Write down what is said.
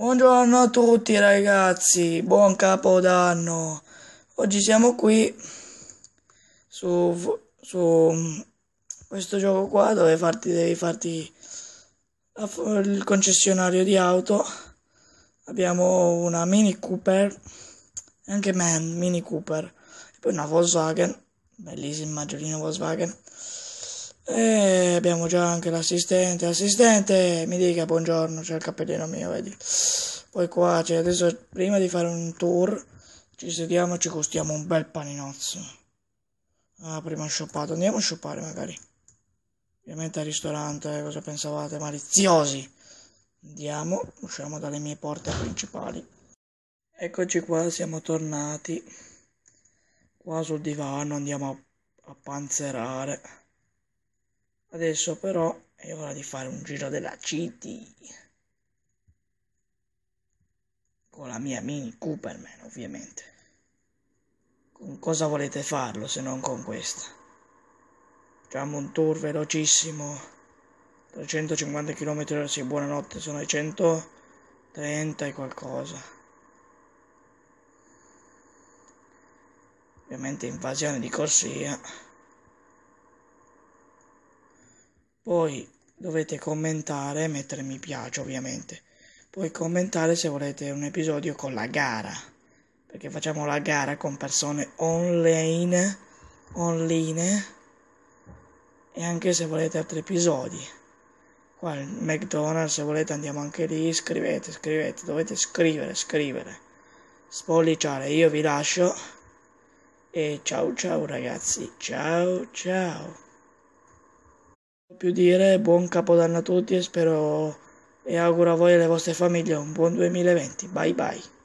Buongiorno a tutti ragazzi, buon capodanno. Oggi siamo qui su, su questo gioco qua dove farti, devi farti il concessionario di auto. Abbiamo una Mini Cooper, anche Man Mini Cooper, e poi una Volkswagen, bellissima maggiolina Volkswagen. E abbiamo già anche l'assistente. Assistente, mi dica buongiorno, c'è il cappellino mio, vedi. Poi qua c'è adesso, prima di fare un tour, ci sediamo e ci costiamo un bel paninozzo. Ah, prima shoppato, andiamo a shoppare magari. Ovviamente al ristorante, eh, cosa pensavate? Maliziosi. Andiamo, usciamo dalle mie porte principali. Eccoci qua, siamo tornati. Qua sul divano andiamo a, a panzerare. Adesso però è ora di fare un giro della City. Con la mia Mini Cooperman, ovviamente. Con cosa volete farlo se non con questa? Facciamo un tour velocissimo. 350 km/h, sì, buonanotte, sono i 130 e qualcosa. Ovviamente invasione di corsia. Poi dovete commentare, mettere mi piace ovviamente. Poi commentare se volete un episodio con la gara. Perché facciamo la gara con persone online. Online. E anche se volete altri episodi. Qua il McDonald's, se volete andiamo anche lì. Scrivete, scrivete. Dovete scrivere, scrivere. Spolliciare. Io vi lascio. E ciao ciao ragazzi. Ciao ciao più dire buon capodanno a tutti e spero e auguro a voi e alle vostre famiglie un buon 2020. Bye bye.